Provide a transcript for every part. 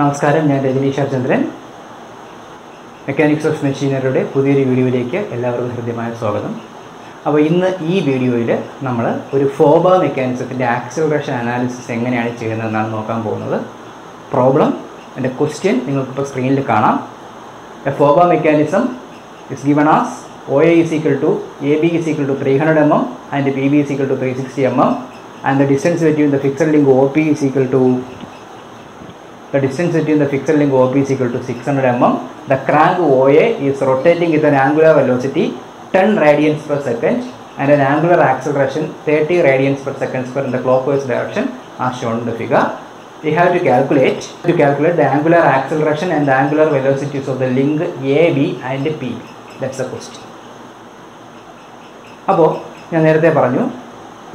നമസ്കാരം ഞാൻ Rajneesh Chandran mechanics of മെഷീനറിയുടെ പുതിയൊരു വീഡിയോയിലേക്ക് എല്ലാവർക്കും ഹൃദ്യമായ സ്വാഗതം. അപ്പോൾ ഇന്ന് ഈ വീഡിയോയിൽ നമ്മൾ ഒരു ഫോബ മെക്കാനിസത്തിന്റെ ആക്സിലറേഷൻ അനാലിസിസ് എങ്ങനെയാണ് ചെയ്യുന്നതെന്നാണ് നോക്കാൻ പോകുന്നത്. പ്രോബ്ലം എന്റെ ക്വസ്റ്റ്യൻ നിങ്ങൾക്കിപ്പോൾ സ്ക്രീനിൽ കാണാം. A fob mechanism is given as O A is equal to A B is equal to three hundred M M and B B is equal to three sixty M 360 mm the distance between the fixed link O P is equal to the distance between the fixed link OP is equal to 600 mm. The crank OA is rotating with an angular velocity 10 radians per second and an angular acceleration 30 radians per second square in the clockwise direction as shown in the figure. We have to calculate to calculate the angular acceleration and the angular velocities of the link AB and P. That's the question. അപ്പോൾ ഞാൻ നേരത്തെ പറഞ്ഞു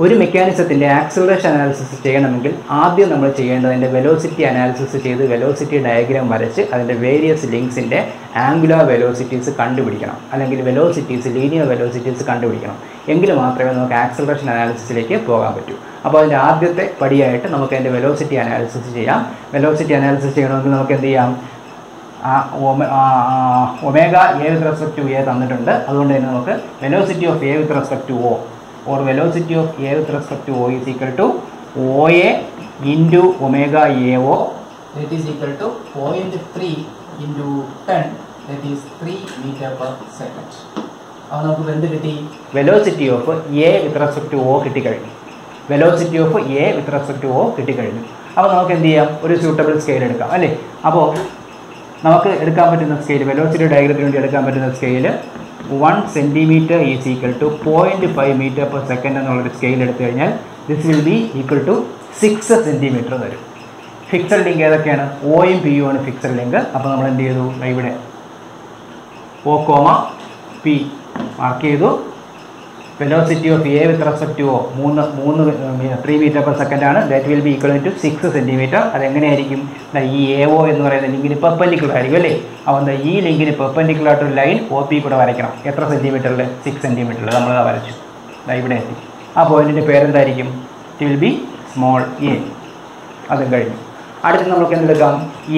ഒരു മെക്കാനിസത്തിന്റെ acceleration analysis ചെയ്യണമെങ്കിൽ ആദ്യം നമ്മൾ ചെയ്യേണ്ടത് അതിന്റെ വെലോസിറ്റി അനാലിസിസ് ചെയ്ത് വെലോസിറ്റി ഡയഗ്രാം വരച്ച് അതിന്റെ വേരിയസ് ലിങ്ക്സിന്റെ ആംഗുലാർ വെലോസിറ്റീസ് കണ്ടുപിടിക്കണം. അല്ലെങ്കിൽ വെലോസിറ്റീസ് ലീനിയർ വെലോസിറ്റീസ് കണ്ടുപിടിക്കണം. എങ്കിൽ മാത്രമേ നമുക്ക് ആക്സിലറേഷൻ അനാലിസിസിലേക്ക് പോകാൻ പറ്റൂ. അപ്പോൾ അതിന്റെ ആദ്യത്തെ പടിയായിട്ട് നമുക്ക് അതിന്റെ വെലോസിറ്റി അനാലിസിസ് ചെയ്യാം. വെലോസിറ്റി അനാലിസിസ് ചെയ്യണമെങ്കിൽ നമുക്ക് എന്ത് ചെയ്യാം? ആ omega A with respect to A തന്നിട്ടുണ്ട്. അതുകൊണ്ട് തന്നെ നമുക്ക് velocity of A with respect to O or velocity of A with respect to O is equal to OA omega A O that is equal to 0.3 into 10 that is 3 meter per second. അപ്പോൾ നമുക്ക് എന്ത് കിട്ടി? Velocity of A with respect to O കിട്ടിക്കഴിഞ്ഞു. Velocity of A with respect to O കിട്ടിക്കഴിഞ്ഞു. അപ്പോൾ നമുക്ക് എന്ത് ചെയ്യാം? ഒരു suitable scale എടുക്കാം അല്ലേ? അപ്പോൾ നമുക്ക് എടുക്കാൻ പറ്റുന്ന സ്കെയിൽ വെലോസിറ്റി ഡയഗ്രത്തിന് വേണ്ടി എടുക്കാൻ പറ്റുന്ന scale one centimetre is equal to point five metre per second എന്നുള്ളൊരു സ്കെയിൽ എടുത്തു കഴിഞ്ഞാൽ this will be equal to six centimetre വരും. ഫിക്സഡ് ലിങ്ക് ഏതൊക്കെയാണ്? ഒയും പി യു ആണ് ഫിക്സഡ് ലിങ്ക് അപ്പോൾ നമ്മൾ എന്ത് ചെയ്തു ഇവിടെ. ഒ കോമ പി മാർക്ക് ചെയ്തു. Velocity of A with respect to മൂന്ന് മൂന്ന് ത്രീ മീറ്റർ പെർ സെക്കൻഡ് ആണ്. That will be equal to six centimetre അതെങ്ങനെയായിരിക്കും? ഈ എ ഒ എന്ന് പറയുന്ന ലിങ്കിന് പെർപ്പൻഡിക്കുലർ ആയിരിക്കും അല്ലേ? അപ്പോൾ ഈ ലിങ്കിന് പെർപ്പൻഡിക്കുലർ ആയിട്ടൊരു ലൈൻ ഒ പി കൂടെ വരയ്ക്കണം. എത്ര സെന്റിമീറ്ററിൽ സിക്സ് സെന്റിമീറ്ററിൽ നമ്മൾ വരച്ചു. ഇവിടെ എത്തി. ആ പോയിന്റിന്റെ പേരെന്തായിരിക്കും? It will be small A അതും കഴിഞ്ഞു. അടുത്ത് നമുക്ക് എന്തെടുക്കാം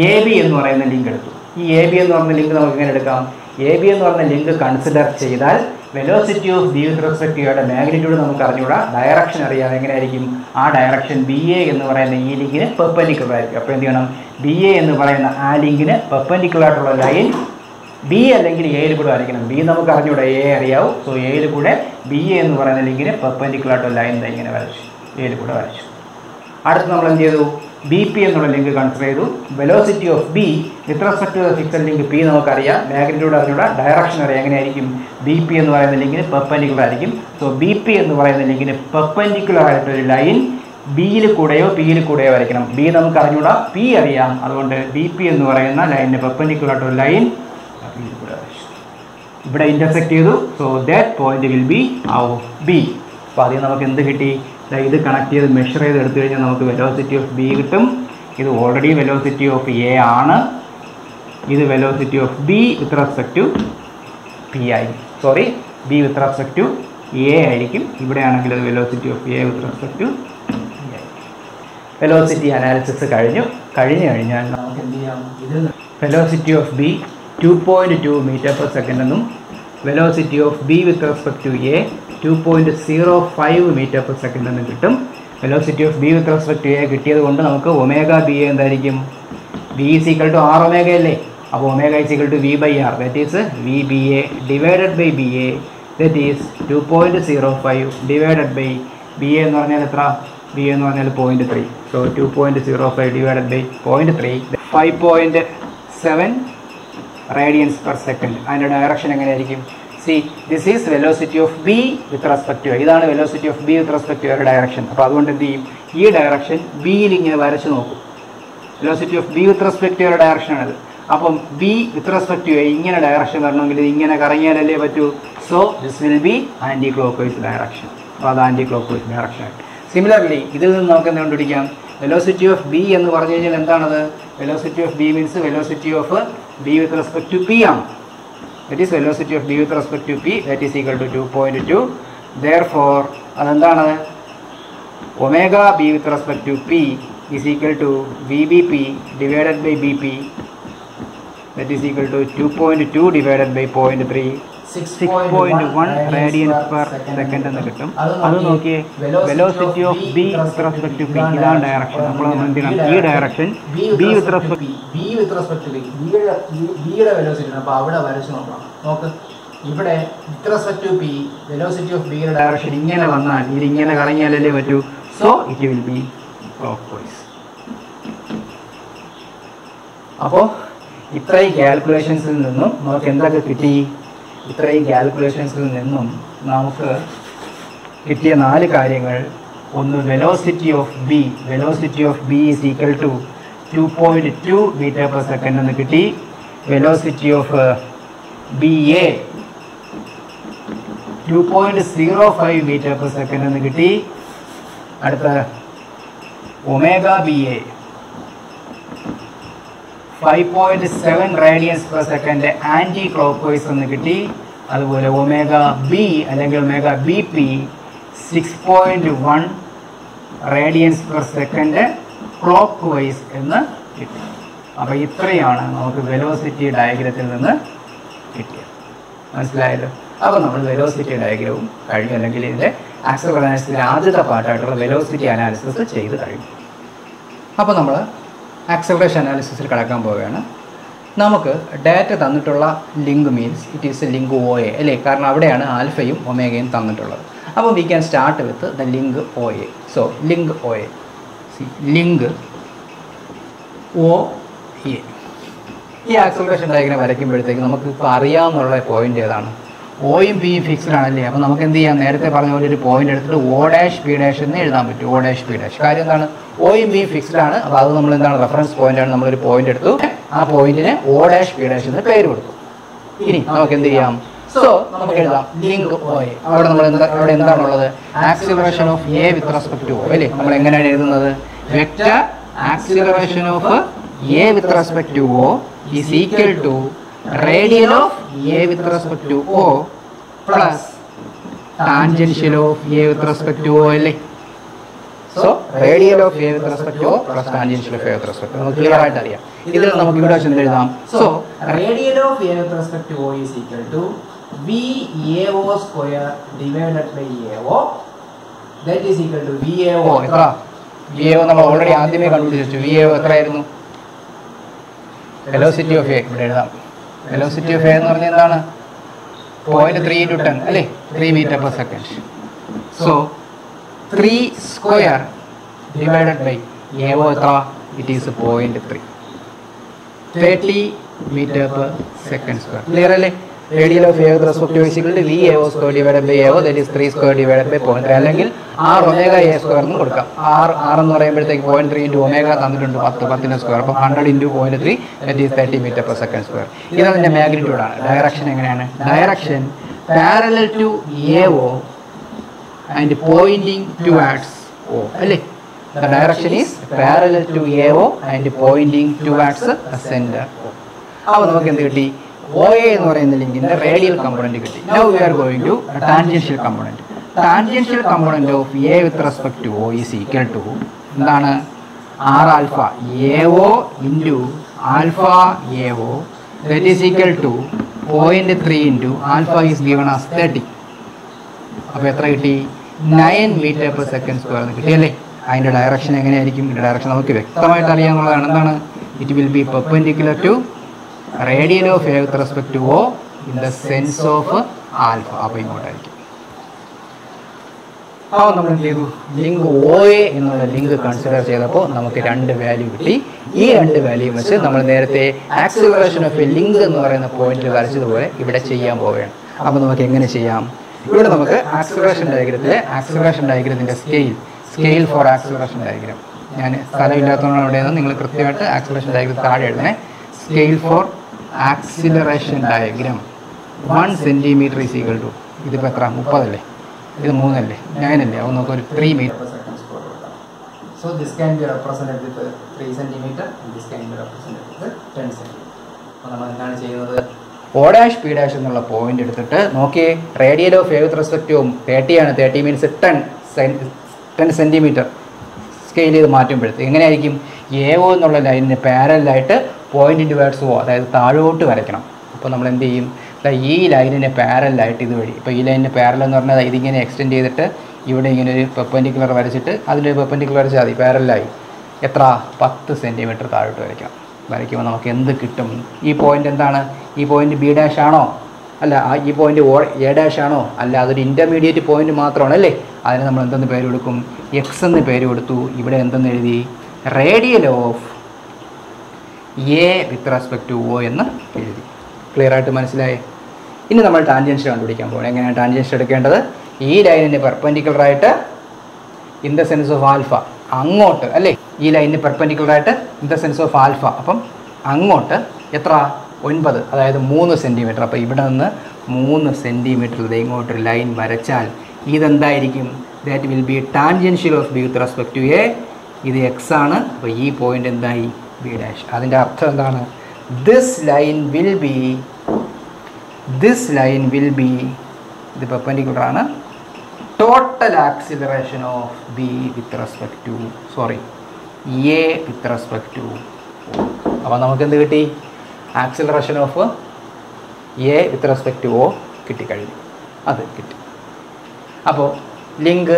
എ ബി എന്ന് പറയുന്ന ലിങ്ക് എടുത്തു. ഈ എ ബി എന്ന് പറയുന്ന ലിങ്ക് നമുക്ക് എങ്ങനെ എടുക്കാം? എ ബി എന്ന് പറയുന്ന ലിങ്ക് കൺസിഡർ ചെയ്താൽ velocity of B with respect magnitude നമുക്ക് അറിഞ്ഞുകൂടാ ഡയറക്ഷൻ അറിയാം. എങ്ങനെയായിരിക്കും? ആ ഡയറക്ഷൻ ബി എ എന്ന് പറയുന്ന ഈ ലിങ്കിന് പെർപ്പൻഡിക്കുലർ ആയിരിക്കും. അപ്പോൾ എന്ത് ചെയ്യണം? ബി എ എന്ന് പറയുന്ന ആ ലിങ്കിന് പെർപ്പൻഡിക്കുലർ ആയിട്ടുള്ള ലൈൻ ബി അല്ലെങ്കിൽ എയിൽ കൂടെ വരയ്ക്കണം ബി നമുക്ക് അറിഞ്ഞുകൂടാ എ അറിയാവും. സോ എയിൽ കൂടെ ബി എ എന്ന് പറയുന്ന ലിങ്കിന് പെർപ്പൻഡിക്കുലർ ആയിട്ടുള്ള ലൈൻ ഇങ്ങനെ വരച്ചു. എയിൽ കൂടെ വരച്ചു. അടുത്ത് നമ്മൾ എന്ത് ചെയ്തു? ബി പി എന്നുള്ള ലിങ്ക് കൺസിഡർ ചെയ്തു. Velocity of B with respect to fixed link P നമുക്കറിയാം. മാഗ്നിറ്റ്യൂഡ് അതിനുള്ള ഡയറക്ഷൻ അറിയാം. എങ്ങനെയായിരിക്കും? ബി പി എന്ന് പറയുന്ന ലിങ്കിന് പെർപ്പൻഡിക്കുലർ ആയിരിക്കും. സോ ബി പി എന്ന് പറയുന്ന ലിങ്കിന് പെർപ്പൻഡിക്കുലർ ആയിട്ടൊരു ലൈൻ ബിയിൽ കൂടെയോ പിയിൽ കൂടെയോ വരയ്ക്കണം. ബി നമുക്ക് അറിഞ്ഞൂടാ. പി അറിയാം. അതുകൊണ്ട് ബി പി എന്ന് പറയുന്ന ലൈനിന് പെർപ്പൻഡിക്കുലർ ആയിട്ടൊരു ലൈൻ ഇവിടെ ഇന്റർസെക്ട് ചെയ്തു. So that point will be O B അപ്പോൾ അതിൽ നമുക്ക് എന്ത് കിട്ടി? ഇത് കണക്ട് ചെയ്ത് മെഷർ ചെയ്ത് എടുത്തു കഴിഞ്ഞാൽ നമുക്ക് വെലോസിറ്റി ഓഫ് ബി കിട്ടും. ഇത് ഓൾറെഡി വെലോസിറ്റി ഓഫ് എ ആണ്. ഇത് velocity of B with respect to P ആയി. Sorry B with respect to A ആയിരിക്കും. ഇവിടെയാണെങ്കിൽ അത് velocity of A with respect to velocity analysis കഴിഞ്ഞു. കഴിഞ്ഞു കഴിഞ്ഞാൽ നമുക്ക് എന്ത് ചെയ്യാം? ഇത് velocity of B two point two metre per second എന്നും velocity of B with respect to A two point zero five metre per second എന്ന് കിട്ടും. Velocity of B with respect to A കിട്ടിയത് കൊണ്ട് നമുക്ക് ഒമേഗ ബി എന്തായിരിക്കും? B is equal to R omega അല്ലേ? അപ്പോൾ omega is equal to V by R that is V B A divided by B A that is two point zero five divided by B A എന്ന് പറഞ്ഞാൽ എത്ര? B എന്ന് പറഞ്ഞാൽ point three so two point zero five divided by point three five point seven radians per second അതിന്റെ direction എങ്ങനെയായിരിക്കും? See this is velocity of B with respect to ഇതാണ് velocity of B with respect to direction അപ്പോൾ അതുകൊണ്ട് എന്ത് ചെയ്യും? ഈ direction ബിയിൽ ഇങ്ങനെ വരച്ച് നോക്കും. Velocity of B with respect to ഡയറക്ഷനാണത് അപ്പം ബി വിത്ത് റെസ്പെക്ട് ടു ഇങ്ങനെ ഡയറക്ഷൻ വരണമെങ്കിൽ ഇത് ഇങ്ങനെ കറങ്ങിയാലല്ലേ പറ്റൂ? So this will be anticlockwise direction അപ്പോൾ അത് anti clock vice direction similarly ഇതിൽ നിന്ന് നമുക്ക് എന്ത് കണ്ടുപിടിക്കാം? വെലോസിറ്റി ഓഫ് ബി എന്ന് പറഞ്ഞു കഴിഞ്ഞാൽ എന്താണത്? Velocity of B means velocity of B with respect to P ആണ്. That is velocity of b with respect to p that is equal to 2.2 therefore അതെന്താണ്? Omega B with respect to P is equal to V B P divided by B P that is equal to two point two divided by point three six point one radians per second എന്ന് കിട്ടും. അത് നോക്കിയേ velocity of B with respect to B ഇതാണ് direction നമ്മൾ എന്ത് ചെയ്യണം ഈ direction B with respect B with respect to ബിയുടെ ബിയുടെ വെലോസിറ്റി അപ്പോൾ അവിടെ വരച്ച് നോക്കണം. നോക്ക്. ഇവിടെ with respect to B velocity of ബിയുടെ ഡയറക്ഷൻ ഇങ്ങനെ വന്നാൽ ഇതിങ്ങനെ കറങ്ങിയാലല്ലേ പറ്റൂ? So it will be clockwise അപ്പോൾ ഇത്രയും കാൽക്കുലേഷൻസിൽ നിന്നും നമുക്ക് എന്തൊക്കെ കിട്ടി? ഇത്രയും കാൽക്കുലേഷൻസിൽ നിന്നും നമുക്ക് കിട്ടിയ നാല് കാര്യങ്ങൾ. ഒന്ന് velocity of B velocity of B is equal to two point two metre per second എന്ന് കിട്ടി. Velocity of B A two point zero five metre per second എന്ന് കിട്ടി. അടുത്ത omega B A five point seven radians per second anticlockwise എന്ന് കിട്ടി. അതുപോലെ omega B അല്ലെങ്കിൽ omega B P six point one radians per second clockwise എന്ന് കിട്ടി. അപ്പോൾ ഇത്രയാണ് നമുക്ക് വെലോസിറ്റി ഡയഗ്രത്തിൽ നിന്ന് കിട്ടിയത്. മനസ്സിലായല്ലോ? അപ്പോൾ നമ്മൾ വെലോസിറ്റി ഡയഗ്രവും കഴിഞ്ഞു. അല്ലെങ്കിൽ ഇതിന്റെ ആക്സലർ അനാലിസിസിലെ ആദ്യത്തെ പാർട്ടായിട്ടുള്ള വെലോസിറ്റി അനാലിസിസ് ചെയ്ത് കഴിഞ്ഞു. അപ്പോൾ നമ്മൾ ആക്സലറേഷൻ അനാലിസിസിൽ കടക്കാൻ പോവുകയാണ്. നമുക്ക് ഡാറ്റ തന്നിട്ടുള്ള link means it is a link O A അല്ലേ? കാരണം അവിടെയാണ് ആൽഫയും ഒമേഗയും തന്നിട്ടുള്ളത്. അപ്പോൾ we can start with the link O A so link O A link O A ഈ ആക്സലറേഷൻ ഡയഗ്രാം വരയ്ക്കുമ്പോഴത്തേക്ക് നമുക്ക് ഇപ്പോൾ അറിയാമെന്നുള്ള പോയിന്റ് ഏതാണ്? ഒയും പിയും ഫിക്സ്ഡ് ആണല്ലേ അപ്പോൾ നമുക്ക് എന്ത് ചെയ്യാം? നേരത്തെ പറഞ്ഞ പോലെ ഒരു പോയിന്റ് എടുത്തിട്ട് ഓ ഡാഷ് പി ഡാഷ് എന്ന് എഴുതാൻ പറ്റും. ഓ ഡാഷ് പി ഡാഷ് കാര്യം എന്താണ്? ഒയും പിയും ഫിക്സ്ഡ് ആണ് അപ്പോൾ അത് നമ്മൾ എന്താണ്? റെഫറൻസ് പോയിന്റ് ആണ് നമ്മളൊരു പോയിന്റ് എടുത്തു. ആ പോയിന്റിന് ഓ ഡാഷ് പി ഡാഷ് എന്ന് പേര് കൊടുക്കും ഇനി നമുക്ക് എന്ത് ചെയ്യാം? സോ നമുക്ക് എഴുതാം. ലിങ്ക് ഓയ് അവിടെ നമ്മൾ എന്താ അവിടെ എന്താണുള്ളത് acceleration of A with respect to അല്ലേ? നമ്മൾ എങ്ങനെയാണ് എഴുതുന്നത്? Vector acceleration of A with respect to O is equal to radial of A with respect to O plus tangential of A with respect to O അല്ലേ? So radial of A with respect O plus tangential of A with respect നമുക്ക് clear ആയിട്ട് അറിയാം. ഇതിൽ നമുക്ക് ഇവിടെ വെച്ച് എഴുതാം? So radial of A with respect O is equal to V A O square divided by A O that is equal to V A O എത്ര? V A O നമ്മൾ ഓൾറെഡി ആദ്യമേ കണ്ടുപിടിച്ചു വി എ ഒ എത്രയായിരുന്നു? Velocity of A ഇവിടെ എഴുതാം. Velocity of A എന്ന് പറഞ്ഞാൽ എന്താണ്? പോയിന്റ് ത്രീ ഇന്റു ടെൻ അല്ലേ? Three metre per second so three square divided by A O എത്ര it is point three thirty metre per second square clear അല്ലേ? Radial of A respect physical V A O square divide by A O that is three square divide by point three അല്ലെങ്കിൽ R omega A square എന്ന് കൊടുക്കാം. R R എന്ന് പറയുമ്പോഴത്തേക്ക് point three into omega തന്നിട്ടുണ്ട് പത്ത് പത്തിന് square അപ്പോൾ hundred into point three that is thirty metre per second square ഇതതിന്റെ അതിന്റെ മാഗ്നിറ്റ്യൂഡ് ആണ്. ഡയറക്ഷൻ എങ്ങനെയാണ്? Direction parallel to A O and pointing to towards O അല്ലേ? The direction is parallel to A and and pointing to center centre അപ്പോൾ നമുക്ക് എന്ത് കിട്ടി? ഒ എ എന്ന് പറയുന്ന ലിങ്കിന്റെ റേഡിയൽ കമ്പോണന്റ് കിട്ടി. Now we are going to tangential component tangential component of A with respect to O is equal to എന്താണ്? R alpha A O into alpha A O that is equal to point three into alpha is given as thirty അപ്പോൾ എത്ര കിട്ടി? Nine metre per second square എന്ന് കിട്ടി അല്ലേ? അതിന്റെ direction എങ്ങനെയായിരിക്കും? Direction നമുക്ക് വ്യക്തമായിട്ട് അറിയാമെന്നുള്ളതാണ് എന്താണ്? It will be perpendicular to radial of A with respect to O in the sense of alpha. അപ്പോൾ ഇങ്ങോട്ടായിരിക്കും. അപ്പോൾ നമ്മൾ എന്ത് ചെയ്തു? ലിങ്ക് ഒ എ എന്നുള്ള ലിങ്ക് കൺസിഡർ ചെയ്തപ്പോൾ നമുക്ക് രണ്ട് വാല്യൂ കിട്ടി. ഈ രണ്ട് വാല്യൂ വെച്ച് നമ്മൾ നേരത്തെ ആക്സിലറേഷൻ ഓഫ് എ ലിങ്ക് എന്ന് പറയുന്ന പോയിന്റിൽ വരച്ചതുപോലെ ഇവിടെ ചെയ്യാൻ പോവുകയാണ്. അപ്പോൾ നമുക്ക് എങ്ങനെ ചെയ്യാം? ഇവിടെ നമുക്ക് ആക്സിലറേഷൻ ഡയഗ്രത്തിലെ acceleration ഡയഗ്രത്തിന്റെ scale scale for acceleration diagram ഞാൻ സ്ഥലമില്ലാത്തതുകൊണ്ടാണ് അവിടെ നിന്ന് നിങ്ങൾ കൃത്യമായിട്ട് ആക്സിലറേഷൻ ഡയഗ്രം താഴെ എഴുതണേ scale for acceleration diagram. One centimetre is equal to ഇതിപ്പോൾ എത്ര? മുപ്പതല്ലേ? ഇത് മൂന്നല്ലേ? നയനല്ലേ? അപ്പോൾ നമുക്ക് ഒരു three metre so this can be with uh, 3 centimeter and this can represented with 10 centimeter. അപ്പോൾ നമ്മൾ എന്താണ് ചെയ്യുന്നത്? ഓ ഡാഷ് പി ഡാഷ് എന്നുള്ള പോയിന്റ് എടുത്തിട്ട് നോക്കിയേ. റേഡിയൽ ഓഫ് ഏത് വിത്ത് റെസ്പെക്ട് ടു തേർട്ടി ആണ് thirty means ten ten centimetre scale ചെയ്ത് മാറ്റുമ്പോഴത്തേക്ക്. എങ്ങനെയായിരിക്കും? എ ഒ എന്നുള്ള ലൈനിന് പാരലായിട്ട് പോയിന്റ് ഡിവേഴ്സ് ഒ അതായത് താഴോട്ട് വരയ്ക്കണം. അപ്പോൾ നമ്മൾ എന്ത് ചെയ്യും? ഈ ലൈനിന് പാരലായിട്ട് ഇതുവഴി ഇപ്പോൾ ഈ ലൈനിന് പാരൽ എന്ന് പറഞ്ഞാൽ ഇതിങ്ങനെ എക്സ്റ്റെൻഡ് ചെയ്തിട്ട് ഇവിടെ ഇങ്ങനെ ഒരു പെപ്പൻഡിക്കുലർ വരച്ചിട്ട് അതിലൊരു പെപ്പൻഡിക്കുലർ വരച്ചാൽ മതി. പാരലായി എത്ര? പത്ത് സെന്റിമീറ്റർ താഴോട്ട് വരയ്ക്കാം. വരയ്ക്കുമ്പോൾ നമുക്ക് എന്ത് കിട്ടും? ഈ പോയിന്റ് എന്താണ്? ഈ പോയിന്റ് ബി ഡാഷ് ആണോ? അല്ല ഈ പോയിന്റ് ഓ എ ഡാഷ് ആണോ? അല്ല അതൊരു ഇന്റർമീഡിയറ്റ് പോയിന്റ് മാത്രമാണ് അല്ലേ? അതിന് നമ്മൾ എന്തെന്ന് പേര് കൊടുക്കും? എക്സ് എന്ന് പേര് കൊടുത്തു. ഇവിടെ എന്തെന്ന് എഴുതി? Radial of A with respect to O എന്ന് എഴുതി. ക്ലിയർ ആയിട്ട് മനസ്സിലായേ? ഇനി നമ്മൾ ടാൻജൻഷ്യൽ കണ്ടുപിടിക്കാൻ പോകണം എങ്ങനെയാണ് ടാൻജൻഷ്യൽ എടുക്കേണ്ടത്? ഈ ലൈനിന് പെർപ്പൻഡിക്കുലറായിട്ട് in the sense of alpha അങ്ങോട്ട് അല്ലേ? ഈ ലൈനിന് പെർപ്പൻഡിക്കുലറായിട്ട് in the sense of alpha അപ്പം അങ്ങോട്ട് എത്ര? ഒൻപത് അതായത് മൂന്ന് സെന്റിമീറ്റർ അപ്പോൾ ഇവിടെ നിന്ന് മൂന്ന് സെന്റിമീറ്ററിൽ ഇങ്ങോട്ടൊരു ലൈൻ വരച്ചാൽ ഇതെന്തായിരിക്കും? That will be tangential of B with respect to A ഇത് എക്സ് ആണ്. അപ്പോൾ ഈ പോയിന്റ് എന്തായി ബി ഡാഷ് അതിന്റെ അർത്ഥം എന്താണ്? This line will be this line will be ഇത് പെപ്പൻഡിക്കുലറാണ് total acceleration of B with respect to sorry A with respect to അപ്പോൾ നമുക്ക് എന്ത് കിട്ടി? Acceleration of A with respect to O കിട്ടിക്കഴിഞ്ഞു അത് കിട്ടി. അപ്പോൾ ലിങ്ക്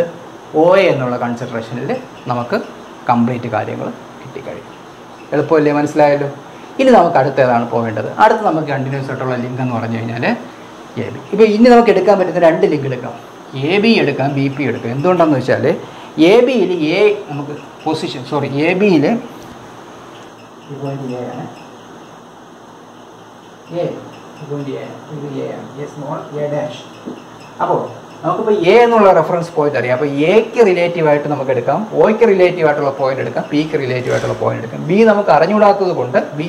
ഒ എന്നുള്ള കൺസിഡറേഷനിൽ നമുക്ക് കംപ്ലീറ്റ് കാര്യങ്ങൾ കിട്ടിക്കഴിഞ്ഞു. എളുപ്പമല്ലേ മനസ്സിലായല്ലോ? ഇനി നമുക്ക് അടുത്തേതാണ് പോകേണ്ടത് അടുത്ത് നമുക്ക് കണ്ടിന്യൂസ് ആയിട്ടുള്ള ലിങ്ക് എന്ന് പറഞ്ഞു കഴിഞ്ഞാൽ എ ബി ഇപ്പോൾ ഇനി നമുക്ക് എടുക്കാൻ പറ്റുന്ന രണ്ട് ലിങ്ക് എടുക്കാം. എ ബി എടുക്കാം ബി പി എടുക്കാം. എന്തുകൊണ്ടാണെന്ന് വെച്ചാൽ എ ബിയിൽ എ നമുക്ക് പൊസിഷൻ സോറി എ ബിയിൽ അപ്പോൾ നമുക്കിപ്പോൾ എ എന്നുള്ള റെഫറൻസ് പോയിന്റ് അറിയാം. അപ്പോൾ എക്ക് റിലേറ്റീവ് ആയിട്ട് നമുക്ക് എടുക്കാം. ഒയ്ക്ക് റിലേറ്റീവ് ആയിട്ടുള്ള പോയിന്റ് എടുക്കാം. പിക്ക് റിലേറ്റീവ് ആയിട്ടുള്ള പോയിന്റ് എടുക്കാം. ബി നമുക്ക് അറിഞ്ഞുകൂടാത്തത് കൊണ്ട് ബി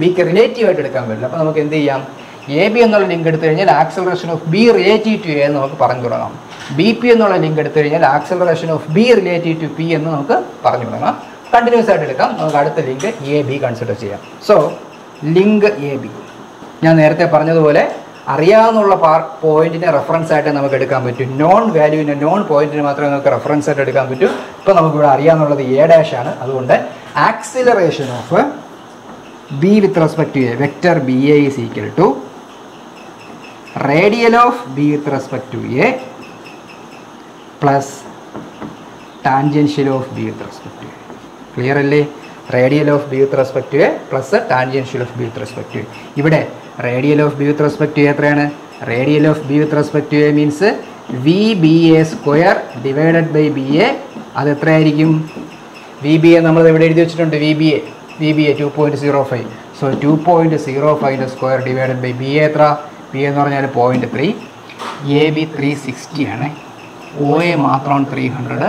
ബിക്ക് റിലേറ്റീവ് ആയിട്ട് എടുക്കാൻ പറ്റില്ല. അപ്പോൾ നമുക്ക് എന്ത് ചെയ്യാം? എ ബി എന്നുള്ള ലിങ്ക് എടുത്തു കഴിഞ്ഞാൽ acceleration of B relative to A എന്ന് നമുക്ക് പറഞ്ഞു തുടങ്ങാം. ബി പി എന്നുള്ള ലിങ്ക് എടുത്തു കഴിഞ്ഞാൽ acceleration of B relative to P എന്ന് നമുക്ക് പറഞ്ഞു തുടങ്ങാം. കണ്ടിന്യൂസ് ആയിട്ട് എടുക്കാം. നമുക്ക് അടുത്ത ലിങ്ക് എ ബി കൺസിഡർ ചെയ്യാം. സോ ലിങ്ക് എ ബി ഞാൻ നേരത്തെ പറഞ്ഞതുപോലെ അറിയാവുന്നുള്ള പാർ പോയിന്റിനെ റെഫറൻസ് ആയിട്ട് നമുക്ക് എടുക്കാൻ പറ്റും. നോൺ വാല്യൂവിനെ നോൺ പോയിന്റിന് മാത്രമേ നമുക്ക് റെഫറൻസ് ആയിട്ട് എടുക്കാൻ പറ്റൂ. ഇപ്പോൾ നമുക്കിവിടെ അറിയാവുന്നുള്ളത് എ ഡാഷ് ആണ്. അതുകൊണ്ട് acceleration of B with respect to A vector B A is equal to radial of B with respect to A plus tangential of B with respect to A clear അല്ലേ? Radial of B with respect to A plus tangential of B with respect to ഇവിടെ radial of B with respect to എത്രയാണ്? Radial of B with respect to A means V B A square divided by B A അത് എത്രയായിരിക്കും? V B A നമ്മൾ ഇവിടെ എഴുതി വെച്ചിട്ടുണ്ട്? V B A V B A two point zero five so two point zero ഫൈവിന്റെ square divided by B A എത്ര? B എന്ന് പറഞ്ഞാൽ point three A B three sixty ആണ്. ഒ എ മാത്രമാണ് three hundred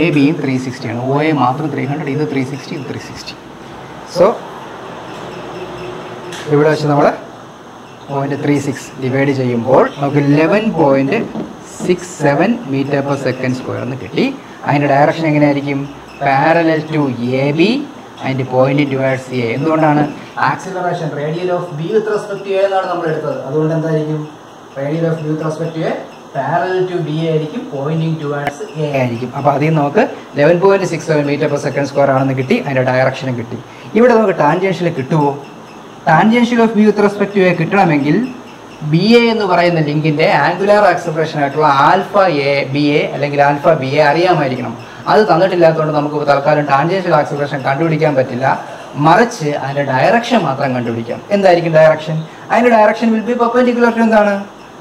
A ബിയും three സിക്സ്റ്റിയാണ് O A മാത്രം three hundred ഇത് three sixty ഇത് ത്രീ സിക്സ്റ്റി സോ ഇവിടെ വെച്ച് നമ്മൾ പോയിന്റ് ത്രീ സിക്സ് ഡിവൈഡ് ചെയ്യുമ്പോൾ നമുക്ക് eleven point six seven metre per second square എന്ന് കിട്ടി. അതിന്റെ ഡയറക്ഷൻ എങ്ങനെയായിരിക്കും? പാരലൽ ടു എ ബി അതിന്റെ പോയിന്റ് സി എ എന്തുകൊണ്ടാണ്? Acceleration radial of B with respect A എന്നാണ് നമ്മൾ എടുത്തത്. അതുകൊണ്ട് എന്തായിരിക്കും? Radial of B with respect A parallel to B ആയിരിക്കും അപ്പോൾ അതിൽ നമുക്ക് eleven point six seven metre per second square ആണെന്ന് കിട്ടി അതിന്റെ ഡയറക്ഷനും കിട്ടി. ഇവിടെ നമുക്ക് ടാൻജൻഷ്യൽ കിട്ടുമോ tangential of B with respect A കിട്ടണമെങ്കിൽ ബി എ എന്ന് പറയുന്ന ലിങ്കിന്റെ ആംഗുലാർ ആക്സപ്രേഷൻ ആയിട്ടുള്ള ആൽഫ എ ബി എ അല്ലെങ്കിൽ ആൽഫ ബി എ അറിയാമായിരിക്കണം. അത് തന്നിട്ടില്ലാത്തതുകൊണ്ട് നമുക്ക് തൽക്കാലം ടാൻജൻഷ്യൽ ആക്സപ്രേഷൻ കണ്ടുപിടിക്കാൻ പറ്റില്ല. മറിച്ച് അതിന്റെ ഡയറക്ഷൻ മാത്രം കണ്ടുപിടിക്കാം. എന്തായിരിക്കും ഡയറക്ഷൻ അതിന്റെ direction will be perpendicular to എന്താണ്?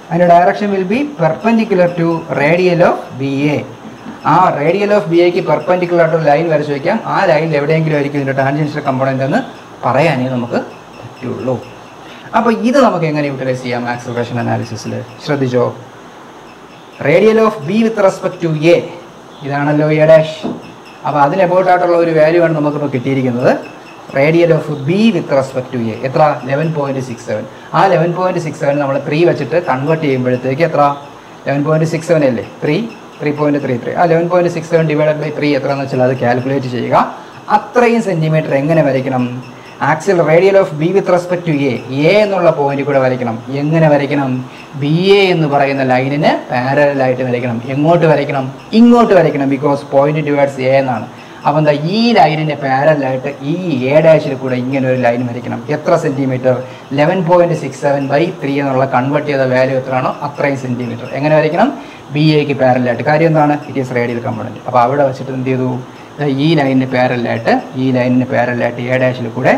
അതിന്റെ direction will be perpendicular to radial of B A ആ റേഡിയൽ ഓഫ് ബി എക്ക് പെർപെൻഡിക്കുലർ ആയിട്ട് ലൈൻ വരച്ച് വയ്ക്കാം ആ ലൈനിൽ എവിടെയെങ്കിലും ആയിരിക്കും ഇതിന്റെ ടാൻജൻഷ്യൽ കമ്പോണന്റ് എന്ന് പറയാനേ നമുക്ക് പറ്റുള്ളൂ. അപ്പോൾ ഇത് നമുക്ക് എങ്ങനെ യൂട്ടിലൈസ് ചെയ്യാം? ആക്സലറേഷൻ അനാലിസിസിൽ ശ്രദ്ധിച്ചോ? Radial of B with respect to A ഇതാണല്ലോ എ ഡാഷ് അപ്പോൾ അതിന് എബോട്ടായിട്ടുള്ള ഒരു വാല്യൂ ആണ് നമുക്കിപ്പോൾ കിട്ടിയിരിക്കുന്നത്. Radial of B with respect to A. എത്ര? ലെവൻ പോയിന്റ് സിക്സ് സെവൻ ആ ലെവൻ പോയിന്റ് സിക്സ് സെവൻ നമ്മൾ ത്രീ വെച്ചിട്ട് കൺവേർട്ട് ചെയ്യുമ്പോഴത്തേക്ക് എത്ര? ലെവൻ പോയിന്റ് സിക്സ് സെവൻ അല്ലേ? Three three point three three ആ eleven point six seven divided by three എത്ര എന്ന് വെച്ചാൽ അത് കാൽക്കുലേറ്റ് ചെയ്യുക. അത്രയും സെന്റിമീറ്റർ എങ്ങനെ വരയ്ക്കണം? Axle radial of B with respect to A A എന്നുള്ള പോയിന്റ് കൂടെ വരയ്ക്കണം. എങ്ങനെ വരയ്ക്കണം? ബി എ എന്ന് പറയുന്ന ലൈനിന് പാരലായിട്ട് വരയ്ക്കണം. എങ്ങോട്ട് വരയ്ക്കണം? ഇങ്ങോട്ട് വരയ്ക്കണം ബിക്കോസ് പോയിന്റ് ഡിവൈഡ്സ് എ എന്നാണ്. അപ്പം എന്താ ഈ ലൈനിന്റെ പാരലായിട്ട് ഈ എ ഡാഷിൽ കൂടെ ഇങ്ങനെ ഒരു ലൈൻ വരയ്ക്കണം. എത്ര centimetre eleven point six seven by three എന്നുള്ള കൺവേർട്ട് ചെയ്ത വാല്യൂ എത്രയാണോ അത്രയും സെന്റിമീറ്റർ എങ്ങനെ വരയ്ക്കണം? ബി എക്ക് പാരലായിട്ട് കാര്യം എന്താണ്? ഇറ്റ് ഈസ് റേഡിയൽ കമ്പോണന്റ് അപ്പോൾ അവിടെ വെച്ചിട്ട് എന്ത് ചെയ്തു? ഈ ലൈനിന് പാരലായിട്ട് ഈ ലൈനിന് പാരലായിട്ട് എ ഡാഷിൽ കൂടെ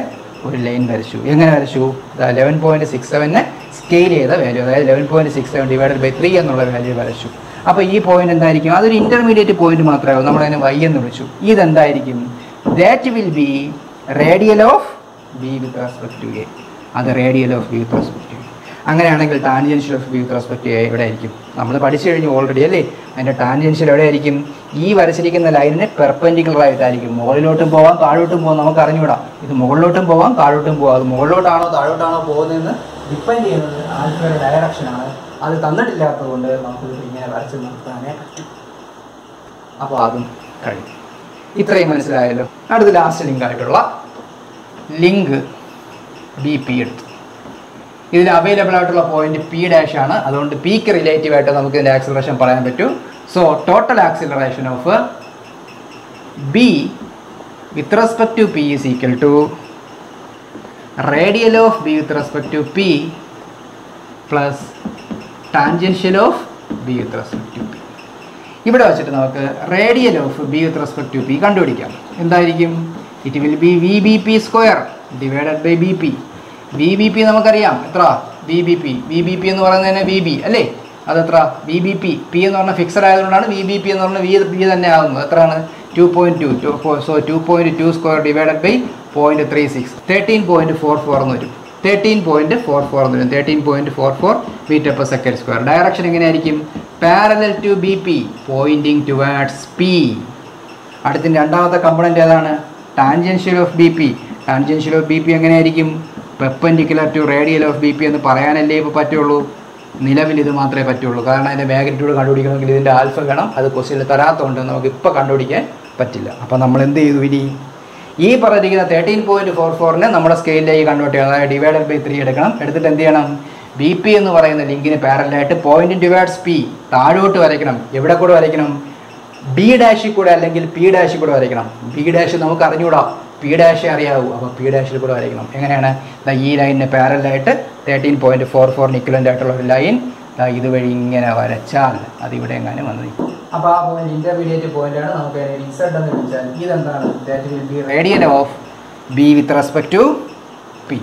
ഒരു ലൈൻ വരച്ചു. എങ്ങനെ വരച്ചു? ലെവൻ പോയിന്റ് സിക്സ് സെവനെ സ്കെയിൽ ചെയ്ത വാല്യൂ അതായത് eleven point six seven divided by three എന്നുള്ള വാല്യൂ വരച്ചു. അപ്പോൾ ഈ പോയിന്റ് എന്തായിരിക്കും? അതൊരു ഇന്റർമീഡിയറ്റ് പോയിന്റ് മാത്രമേ ഉള്ളൂ. നമ്മളതിനെ വൈ എന്ന് വിളിച്ചു. ഇതെന്തായിരിക്കും? That will be radial of B with respect to A അത് radial of B with respect to അങ്ങനെയാണെങ്കിൽ tangential of B with respect A എവിടെ ആയിരിക്കും നമ്മൾ പഠിച്ചു കഴിഞ്ഞു ഓൾറെഡി അല്ലേ? അതിന്റെ ടാൻജൻഷ്യൽ എവിടെ ആയിരിക്കും ഈ വരച്ചിരിക്കുന്ന ലൈനിന് പെർപെൻഡിക്കുലർ ആയിട്ടായിരിക്കും. മുകളിലോട്ടും പോവാം താഴോട്ടും പോകാം നമുക്ക് അറിഞ്ഞുവിടാം ഇത് മുകളിലോട്ടും പോവാം താഴോട്ടും പോവാം. അത് മുകളിലോട്ടാണോ താഴോട്ടാണോ പോകുന്നതെന്ന് ഡിപ്പെൻഡ് ചെയ്യുന്നത് ആൽഫയുടെ ഡയറക്ഷനാണ് അത് തന്നിട്ടില്ലാത്തതുകൊണ്ട് നമുക്ക് വരച്ച് നിർത്താനേ പറ്റും അപ്പോൾ അതും കഴിഞ്ഞു. ഇത്രയും മനസ്സിലായല്ലോ. അടുത്ത ലാസ്റ്റ് ലിങ്ക് ആയിട്ടുള്ള ലിങ്ക് ബി പി എടുത്തു. ഇതിൽ അവൈലബിൾ ആയിട്ടുള്ള പോയിന്റ് പി ഡാഷ് ആണ്. അതുകൊണ്ട് പിക്ക് റിലേറ്റീവ് ആയിട്ട് നമുക്ക് ഇതിന്റെ ആക്സിലറേഷൻ പറയാൻ പറ്റും. So total acceleration of B with respect to P is equal to radial of B with respect to P plus tangential of B with respect to P ഇവിടെ വെച്ചിട്ട് നമുക്ക് radial of B with respect to P കണ്ടുപിടിക്കാം. എന്തായിരിക്കും? It will be V B P square divided by B P V B P നമുക്കറിയാം. എത്ര V B P V B P എന്ന് പറയുന്നത് തന്നെ വി ബി അല്ലേ? അതെത്ര? വി ബി പി പി എന്ന് പറഞ്ഞാൽ ഫിക്സഡ് ആയതുകൊണ്ടാണ് വി ബി പി എന്ന് പറഞ്ഞാൽ വി ബി തന്നെ ആകുന്നത്. എത്രയാണ്? Two point two so two point two square divided by point three six thirteen point four four എന്ന് വരും. തേർട്ടീൻ പോയിന്റ് ഫോർ ഫോർ എന്ന് വരും. Thirteen point four four metre per second square direction എങ്ങനെയായിരിക്കും? Parallel to B P pointing towards P അടുത്ത രണ്ടാമത്തെ component ഏതാണ്? Tangential of B P tangential of B P എങ്ങനെയായിരിക്കും? Perpendicular to radial of B P എന്ന് പറയാനല്ലേ ഇപ്പോൾ പറ്റുള്ളൂ? നിലവിൽ ഇത് മാത്രമേ പറ്റുള്ളൂ. കാരണം അതിന്റെ മാഗ്നിറ്റ്യൂഡ് കണ്ടുപിടിക്കണമെങ്കിൽ ഇതിന്റെ ആൽഫ വേണം. അത് ക്വസ്റ്റ്യനിൽ തരാത്തതുകൊണ്ട് നമുക്ക് ഇപ്പോൾ കണ്ടുപിടിക്കാൻ പറ്റില്ല. അപ്പോൾ നമ്മൾ എന്ത് ചെയ്തു ഇനി? ഈ പറഞ്ഞിരിക്കുന്ന തേർട്ടീൻ പോയിന്റ് ഫോർ ഫോറിനെ നമ്മുടെ സ്കെയിലിലേക്ക് കൺവേർട്ട് ചെയ്യണം. അതായത് ഡിവൈഡഡ് ബൈ ത്രീ എടുക്കണം. എടുത്തിട്ട് എന്ത് ചെയ്യണം? ബി പി എന്ന് പറയുന്ന ലിങ്കിന് പാരലായിട്ട് പോയിന്റ് ഡിവൈഡ്സ് പി താഴോട്ട് വരയ്ക്കണം. എവിടെ കൂടെ വരയ്ക്കണം? ബി ഡാഷിൽ കൂടെ അല്ലെങ്കിൽ പി ഡാഷിൽ കൂടെ വരയ്ക്കണം. ബി ഡാഷ് നമുക്ക് അറിഞ്ഞുകൂടാ പി ഡാഷേ അറിയാവൂ. അപ്പോൾ പി ഡാഷിൽ കൂടെ വരയ്ക്കണം. എങ്ങനെയാണ്? ഈ ലൈനിന് പാരലായിട്ട് thirteen point four four equivalent ആയിട്ടുള്ള ഒരു ലൈൻ ഇതുവഴി ഇങ്ങനെ വരച്ചാൽ അതിവിടെ ഇവിടെ എങ്ങാനും വന്നു നിൽക്കും. അപ്പോൾ ആ പോയിന്റ് ഇന്റർമീഡിയറ്റ് പോയിന്റ് ആണ് നമുക്ക് ഇസഡ് എന്ന് വിളിച്ചാൽ ഇതെന്താണ്? That will be radial of B with respect to P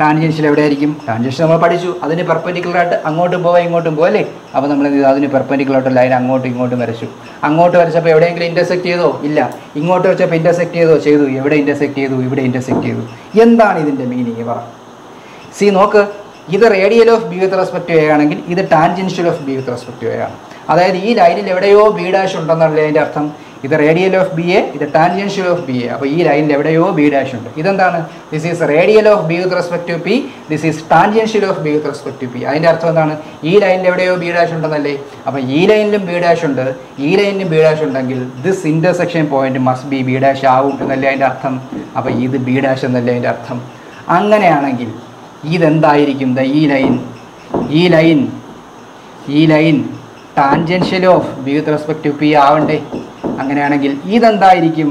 tangential എവിടെയായിരിക്കും? ടാൻജൻഷ്യൽ നമ്മൾ പഠിച്ചു. അതിന് പെർപ്പൻഡിക്കുലറായിട്ട് അങ്ങോട്ടും പോവാം ഇങ്ങോട്ടും പോവാം അല്ലേ? അപ്പോൾ നമ്മൾ എന്ത് ചെയ്തു? അതിന് പെർപ്പൻഡിക്കുലറായിട്ട് ലൈൻ അങ്ങോട്ടും ഇങ്ങോട്ടും വരച്ചു. അങ്ങോട്ട് വരച്ചപ്പോൾ എവിടെയെങ്കിലും ഇന്റർസെക്ട് ചെയ്തോ? ഇല്ല. ഇങ്ങോട്ട് വരച്ചപ്പോൾ ഇന്റർസെക്ട് ചെയ്തോ? ചെയ്തു. എവിടെ ഇന്റർസെക്ട് ചെയ്തു? ഇവിടെ ഇന്റർസെക്ട് ചെയ്തു. എന്താണ് ഇതിന്റെ മീനിങ് പറ. സി നോക്ക്. ഇത് radial of B with respect A ആണെങ്കിൽ ഇത് tangential of B with respect A ആണ്. അതായത് ഈ ലൈനിൽ എവിടെയോ ബി ഡാഷ് ഉണ്ടെന്നല്ലേ അതിന്റെ അർത്ഥം? ഇത് റേഡിയൽ ഓഫ് ബി എ ഇത് ടാൻജൻഷ്യൽ ഓഫ് ബി എ അപ്പോൾ ഈ ലൈനിൽ എവിടെയോ ബി ഡാഷ് ഉണ്ട്. ഇതെന്താണ്? This is radial of B with respect to P this is tangential of B with respect to P അതിന്റെ അർത്ഥം എന്താണ്? ഈ ലൈനിൽ എവിടെയോ ബി ഡാഷ് ഉണ്ടെന്നല്ലേ? അപ്പോൾ ഈ ലൈനിലും ബി ഡാഷ് ഉണ്ട്. ഈ ലൈനിലും ബി ഡാഷ് ഉണ്ടെങ്കിൽ this intersection point must be B dash ആവും എന്നല്ലേ അതിന്റെ അർത്ഥം? അപ്പോൾ ഇത് ബി ഡാഷ് എന്നല്ലേ അതിന്റെ അർത്ഥം? അങ്ങനെയാണെങ്കിൽ ഇതെന്തായിരിക്കും? ദ ഈ ലൈൻ ഈ ലൈൻ ഈ line tangential of B with respect to P ആവണ്ടേ? അങ്ങനെയാണെങ്കിൽ ഇതെന്തായിരിക്കും?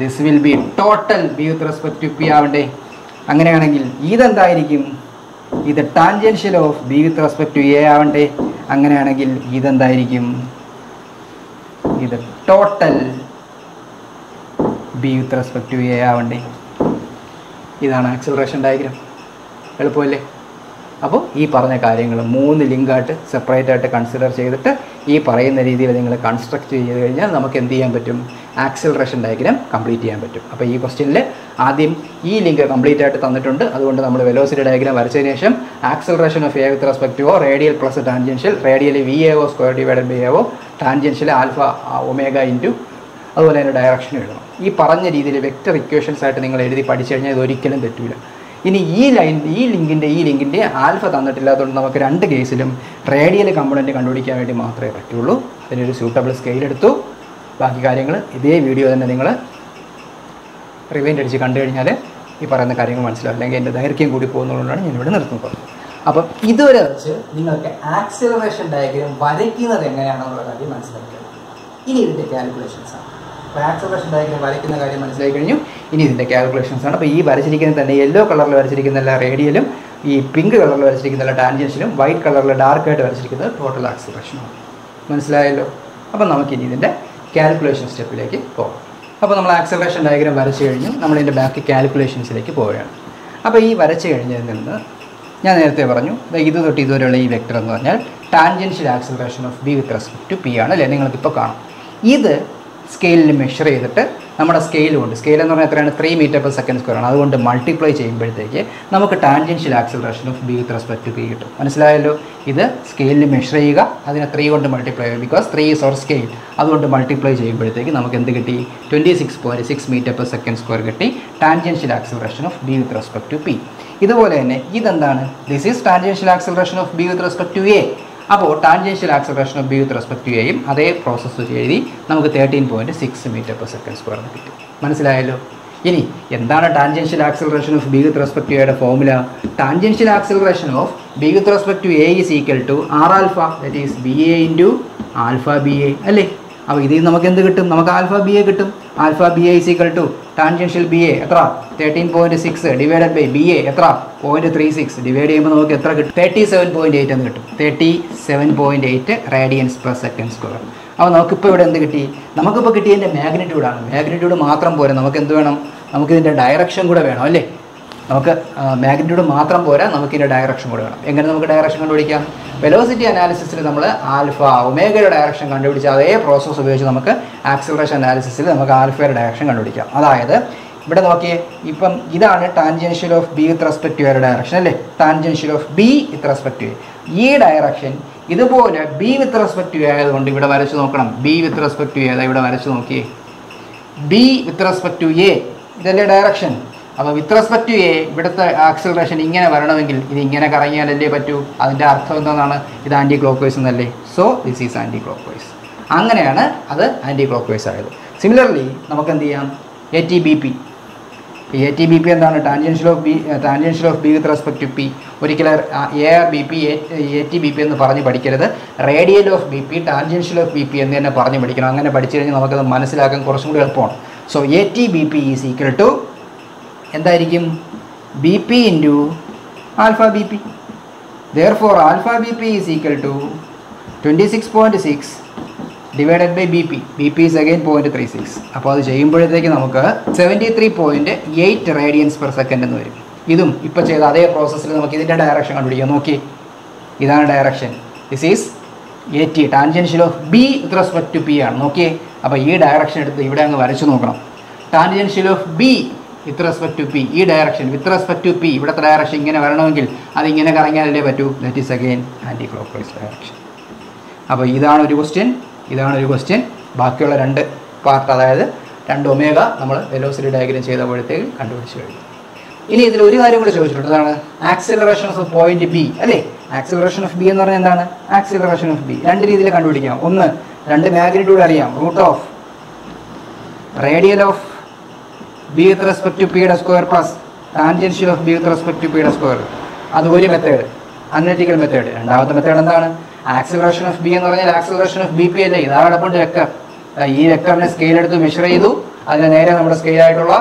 This will be total B with respect to P ആവണ്ടേ? അങ്ങനെയാണെങ്കിൽ ഇതെന്തായിരിക്കും? ഇത് tangential of B with respect to A ആവണ്ടേ? അങ്ങനെയാണെങ്കിൽ ഇതെന്തായിരിക്കും? ഇത് total B with respect to A ആവണ്ടേ? ഇതാണ് ആക്സിലറേഷൻ ഡയഗ്രാം എളുപ്പമല്ലേ? അപ്പോൾ ഈ പറഞ്ഞ കാര്യങ്ങൾ മൂന്ന് ലിങ്കായിട്ട് സെപ്പറേറ്റ് ആയിട്ട് കൺസിഡർ ചെയ്തിട്ട് ഈ പറയുന്ന രീതിയിൽ നിങ്ങൾ കൺസ്ട്രക്ട് ചെയ്ത് കഴിഞ്ഞാൽ നമുക്ക് എന്ത് ചെയ്യാൻ പറ്റും? ആക്സിലറേഷൻ ഡയഗ്രാം കംപ്ലീറ്റ് ചെയ്യാൻ പറ്റും. അപ്പോൾ ഈ ക്വസ്റ്റ്യനിൽ ആദ്യം ഈ ലിങ്ക് കംപ്ലീറ്റ് ആയിട്ട് തന്നിട്ടുണ്ട്. അതുകൊണ്ട് നമ്മൾ വെലോസിറ്റി ഡയഗ്രാം വരച്ചതിന് ശേഷം acceleration of A with respect O radial plus tangential radial V A O square divided by A O tangential alpha omega into അതുപോലെ തന്നെ ഡയറക്ഷൻ എഴുതണം ഈ പറഞ്ഞ രീതിയിൽ വെക്റ്റർ ഇക്വേഷൻസ് ആയിട്ട് നിങ്ങൾ എഴുതി പഠിച്ചു കഴിഞ്ഞാൽ ഇത് ഒരിക്കലും തെറ്റില്ല ഇനി ഈ ലൈൻ ഈ ലിങ്കിന്റെ ഈ ലിങ്കിന്റെ ആൽഫ തന്നിട്ടില്ലാത്തതുകൊണ്ട് നമുക്ക് രണ്ട് കേസിലും റേഡിയൽ കമ്പണന്റ് കണ്ടുപിടിക്കാൻ വേണ്ടി മാത്രമേ പറ്റുള്ളൂ. അതിനൊരു സ്യൂട്ടബിൾ സ്കെയിൽ എടുത്തു. ബാക്കി കാര്യങ്ങൾ ഇതേ വീഡിയോ തന്നെ നിങ്ങൾ റിവൈൻഡ് അടിച്ച് കണ്ടു കഴിഞ്ഞാൽ ഈ പറയുന്ന കാര്യങ്ങൾ മനസ്സിലാവും. അല്ലെങ്കിൽ എന്റെ ദൈർഘ്യം കൂടി പോകുന്നതുകൊണ്ടാണ് ഞാൻ ഇവിടെ നിർത്തുന്നത്. അപ്പം ഇതുവരെ വെച്ച് നിങ്ങൾക്ക് ആക്സിലറേഷൻ ഡയഗ്രാം വരയ്ക്കുന്നത് എങ്ങനെയാണെന്നുള്ള കാര്യം മനസ്സിലാക്കുക ഇനി ഇതിന്റെ കാൽക്കുലേഷൻസ് അപ്പോൾ ഡയഗ്രം വരയ്ക്കുന്ന കാര്യം മനസ്സിലായി കഴിഞ്ഞു. ഇനി ഇതിന്റെ കാൽക്കുലേഷൻസ് ആണ്. അപ്പോൾ ഈ വരച്ചിരിക്കുന്നത് തന്നെ യെല്ലോ കളറിൽ വരച്ചിരിക്കുന്ന എല്ലാ റേഡിയലും ഈ പിങ്ക് കളറിൽ വരച്ചിരിക്കുന്ന എല്ലാ ടാൻജൻഷ്യലും വൈറ്റ് കളറിൽ ഡാർക്കായിട്ട് വരച്ചിരിക്കുന്നത് ടോട്ടൽ ആക്സിലറേഷനാണ് മനസ്സിലായല്ലോ? അപ്പോൾ നമുക്കിനി ഇതിന്റെ കാൽക്കുലേഷൻ സ്റ്റെപ്പിലേക്ക് പോകാം. അപ്പോൾ നമ്മൾ ആക്സിലറേഷൻ ഡയഗ്രാം വരച്ച് കഴിഞ്ഞു. നമ്മളിതിന്റെ ബാക്കി കാൽക്കുലേഷൻസിലേക്ക് പോവുകയാണ്. അപ്പോൾ ഈ വരച്ച് കഴിഞ്ഞതിൽ നിന്ന് ഞാൻ നേരത്തെ പറഞ്ഞു ഇത് തൊട്ട് ഇതുവരെയുള്ള ഈ വെക്ടർ എന്ന് പറഞ്ഞാൽ tangential acceleration of B with respect to P ആണ്. അല്ലേ? നിങ്ങൾക്കിപ്പോൾ കാണാം. ഇത് സ്കെയിലിൽ മെഷർ ചെയ്തിട്ട് നമ്മുടെ സ്കെയിൽ കൊണ്ട്. സ്കെയിൽ എന്ന് പറഞ്ഞാൽ എത്രയാണ്? Three metre per second square ആണ്. അതുകൊണ്ട് മൾട്ടിപ്ലൈ ചെയ്യുമ്പോഴത്തേക്ക് നമുക്ക് tangential acceleration of B with respect to P കിട്ടും. മനസ്സിലായല്ലോ? ഇത് സ്കെയിലിൽ മെഷർ ചെയ്യുക അതിനെ ത്രീ കൊണ്ട് മൾട്ടിപ്ലൈ ചെയ്യുക. Because three is our scale അതുകൊണ്ട് മൾട്ടിപ്ലൈ ചെയ്യുമ്പോഴത്തേക്ക് നമുക്ക് എന്ത് കിട്ടി? Twenty six point six metre per second square കിട്ടി. Tangential acceleration of B with respect to P ഇതുപോലെ തന്നെ ഇതെന്താണ്? This is tangential acceleration of B with respect to A അപ്പോൾ tangential acceleration of B with respect എയും അതേ process എഴുതി നമുക്ക് thirteen point six metre per second square കിട്ടും. മനസ്സിലായല്ലോ? ഇനി എന്താണ് tangential acceleration of B with respect എയുടെ formula tangential acceleration of B with respect to A is equal to R alpha that is B A into alpha B A അല്ലേ? അപ്പോൾ ഇതിൽ നമുക്ക് എന്ത് കിട്ടും? നമുക്ക് ആൽഫ ബി എ കിട്ടും. Alpha B A is equal to tangential B A എത്ര? Thirteen point six divided by B A എത്ര? പോയിന്റ് ത്രീ സിക്സ് ഡിവൈഡ് ചെയ്യുമ്പോൾ നമുക്ക് എത്ര കിട്ടും? തേർട്ടി സെവൻ പോയിന്റ് എയ്റ്റ് എന്ന് കിട്ടും. Thirty seven point eight radians per second square അപ്പോൾ നമുക്കിപ്പോൾ ഇവിടെ എന്ത് കിട്ടി? നമുക്കിപ്പോൾ കിട്ടിയതിന്റെ മാഗ്നിറ്റ്യൂഡാണ് മാഗ്നിറ്റ്യൂഡ് മാത്രം പോരാ. നമുക്ക് എന്ത് വേണം? നമുക്കിതിന്റെ ഡയറക്ഷൻ കൂടെ വേണം അല്ലേ? നമുക്ക് മാഗ്നിറ്റ്യൂഡ് മാത്രം പോരാ നമുക്കിതിന്റെ ഡയറക്ഷൻ കൂടെ വേണം. എങ്ങനെ നമുക്ക് ഡയറക്ഷൻ കണ്ടുപിടിക്കാം? വെലോസിറ്റി അനാലിസിസിൽ നമ്മൾ ആൽഫ ഒമേഗയുടെ ഡയറക്ഷൻ കണ്ടുപിടിച്ച അതേ പ്രോസസ്സ് ഉപയോഗിച്ച് നമുക്ക് ആക്സിലറേഷൻ അനാലിസിസിൽ നമുക്ക് ആൽഫയുടെ ഡയറക്ഷൻ കണ്ടുപിടിക്കാം. അതായത് ഇവിടെ നോക്കിയേ ഇപ്പം ഇതാണ് tangential of B with respect direction അല്ലേ? Tangential of B with respect ഈ ഡയറക്ഷൻ ഇതുപോലെ ബി വിത്ത് റെസ്പെക്ട് ആയതുകൊണ്ട് ഇവിടെ വരച്ച് നോക്കണം. ബി വിത്ത് റെസ്പെക്ട് ടു ഇവിടെ വരച്ച് നോക്കിയേ. B with respect to A ഇതല്ലേ ഡയറക്ഷൻ അപ്പോൾ വിത്ത് റെസ്പെക്ട് എ ഇവിടുത്തെ ആക്സിലറേഷൻ ഇങ്ങനെ വരണമെങ്കിൽ ഇത് ഇങ്ങനെ കറങ്ങിയാലല്ലേ പറ്റൂ? അതിന്റെ അർത്ഥം എന്താണെന്നാണ്? ഇത് ആന്റി ക്ലോക്ക് വൈസ് എന്നല്ലേ? So this is anti clock vice അങ്ങനെയാണ് അത് ആന്റി ക്ലോക്ക് വൈസ് ആയത്. സിമിലർലി നമുക്ക് എന്ത് ചെയ്യാം? A T B P A T B P എന്താണ്? Tangential of B tangential of B with respect to P ഒരിക്കലും A R B P A T B P എന്ന് പറഞ്ഞ് പഠിക്കരുത്. Radial of B P tangential of B P എന്ന് തന്നെ പറഞ്ഞ് പഠിക്കണം. അങ്ങനെ പഠിച്ചു കഴിഞ്ഞാൽ നമുക്കത് മനസ്സിലാക്കാൻ കുറച്ചും കൂടി എളുപ്പമാണ്. So A T B P is equal to എന്തായിരിക്കും? B P into alpha B P therefore alpha B P is equal to twenty six point six divided by B P B P is again point three six അപ്പോൾ അത് ചെയ്യുമ്പോഴത്തേക്ക് നമുക്ക് seventy three point eight radians per second എന്ന് വരും. ഇതും ഇപ്പോൾ ചെയ്ത അതേ പ്രോസസ്സിൽ നമുക്ക് ഇതിന്റെ ഡയറക്ഷൻ കണ്ടുപിടിക്കാം. നോക്കി. ഇതാണ് direction this is A T tangential of B with respect to P ആണ്. നോക്കിയേ. അപ്പോൾ ഈ ഡയറക്ഷൻ എടുത്ത് ഇവിടെ അങ്ങ് വരച്ചു നോക്കണം. Tangential of B with respect to P ഈ direction with respect to P ഇവിടുത്തെ ഡയറക്ഷൻ ഇങ്ങനെ വരണമെങ്കിൽ അത് ഇങ്ങനെ കറങ്ങിയാലേ പറ്റൂ? That is again anticlockwise direction അപ്പോൾ ഇതാണ് ഒരു ക്വസ്റ്റ്യൻ ഇതാണ് ഒരു ക്വസ്റ്റ്യൻ ബാക്കിയുള്ള രണ്ട് പാർട്ട് അതായത് രണ്ട് ഒമേഗ നമ്മൾ വെലോസിറ്റി ഡയഗ്രം ചെയ്തപ്പോഴത്തേക്ക് കണ്ടുപിടിച്ച് കഴിഞ്ഞു. ഇനി ഇതിൽ ഒരു കാര്യം കൂടി ചോദിച്ചിട്ടുണ്ട്. അതാണ് ആക്സിലറേഷൻ ഓഫ് പോയിന്റ് ബി അല്ലേ? ആക്സിലറേഷൻ ഓഫ് ബി എന്ന് പറഞ്ഞാൽ എന്താണ്? ആക്സിലറേഷൻ ഓഫ് ബി രണ്ട് രീതിയിൽ കണ്ടുപിടിക്കാം. ഒന്ന് രണ്ട് മാഗ്നിറ്റ്യൂഡ് അറിയാം. Root of radial of B with respect to പിയുടെ square plus tangential of B with respect to പിയുടെ സ്ക്വയർ അത് ഒരു മെത്തേഡ് അനലിറ്റിക്കൽ മെത്തേഡ് രണ്ടാമത്തെ മെത്തേഡ് എന്താണ്? ആക്സിലറേഷൻ ഓഫ് ബി എന്ന് പറഞ്ഞാൽ ആക്സിലറേഷൻ ഓഫ് ബി പി അല്ലേ? ഇതാണ് വെക്കർ ഈ വെക്ടറിനെ സ്കെയിൽ എടുത്ത് മെഷർ ചെയ്തു. അതിന് നേരെ നമ്മുടെ സ്കെയിൽ ആയിട്ടുള്ള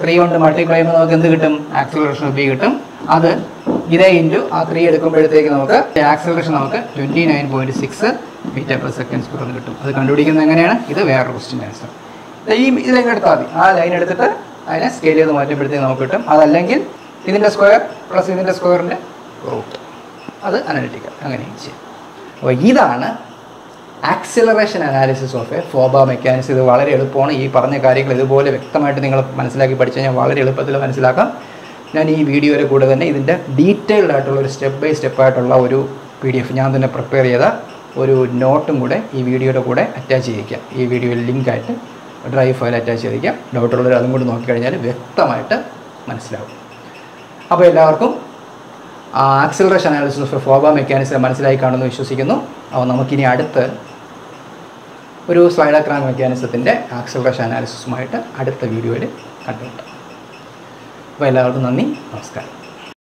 ത്രീ കൊണ്ട് മൾട്ടിപ്ലൈ ചെയ്യുമ്പോൾ നമുക്ക് എന്ത് കിട്ടും? ആക്സിലറേഷൻ ഓഫ് ബി കിട്ടും. അത് ഇതേ ഇന്റു ആ ത്രീ എടുക്കുമ്പോഴത്തേക്ക് നമുക്ക് ആക്സിലറേഷൻ നമുക്ക് twenty nine point six metre per second square കിട്ടും. അത് കണ്ടുപിടിക്കുന്നത് എങ്ങനെയാണ്? ഇത് വേറൊരു ക്വസ്റ്റ്യൻ ആൻസർ ഈ ഇതിലേക്ക് എടുത്താൽ മതി. ആ ലൈൻ എടുത്തിട്ട് അതിനെ സ്കെയിൽ ചെയ്ത് മാറ്റുമ്പോഴത്തേക്ക് നമുക്ക് കിട്ടും. അതല്ലെങ്കിൽ ഇതിന്റെ സ്ക്വയർ പ്ലസ് ഇതിന്റെ സ്ക്വയറിന്റെ റൂട്ട് അത് അനലിറ്റിക്കൽ അങ്ങനെ ചെയ്യും അപ്പോൾ ഇതാണ് ആക്സിലറേഷൻ അനാലിസിസ് ഓഫ് എ ഫോബ മെക്കാനിക്സ് ഇത് വളരെ എളുപ്പമാണ്. ഈ പറഞ്ഞ കാര്യങ്ങൾ ഇതുപോലെ വ്യക്തമായിട്ട് നിങ്ങൾ മനസ്സിലാക്കി പഠിച്ചു കഴിഞ്ഞാൽ വളരെ എളുപ്പത്തിൽ മനസ്സിലാക്കാം. ഞാൻ ഈ വീഡിയോയുടെ കൂടെ തന്നെ ഇതിന്റെ ഡീറ്റെയിൽഡ് ആയിട്ടുള്ള ഒരു സ്റ്റെപ്പ് ബൈ സ്റ്റെപ്പ് ആയിട്ടുള്ള ഒരു പി ഡി എഫ് ഞാൻ തന്നെ പ്രിപ്പയർ ചെയ്ത ഒരു നോട്ടും കൂടെ ഈ വീഡിയോയുടെ കൂടെ അറ്റാച്ച് ചെയ്യിക്കാം. ഈ വീഡിയോയിൽ ലിങ്കായിട്ട് ഡ്രൈവ് ഫയൽ അറ്റാച്ച് ചെയ്തിരിക്കാം. ഡൗട്ടുള്ളവർ അതും കൂടി നോക്കിക്കഴിഞ്ഞാൽ വ്യക്തമായിട്ട് മനസ്സിലാവും. അപ്പോൾ എല്ലാവർക്കും ആക്സിലറേഷൻ അനാലിസിസ് ഓഫ് ഫോബ മെക്കാനിസം മനസ്സിലായി കാണുമെന്ന് വിശ്വസിക്കുന്നു. അപ്പോൾ നമുക്കിനി അടുത്ത് ഒരു സ്ലൈഡോഗ്രാം മെക്കാനിസത്തിന്റെ ആക്സിലറേഷൻ അനാലിസിസുമായിട്ട് അടുത്ത വീഡിയോയിൽ കണ്ടുമുട്ടാം. അപ്പോൾ എല്ലാവർക്കും നന്ദി. നമസ്കാരം.